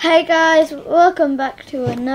Hey guys, welcome back to another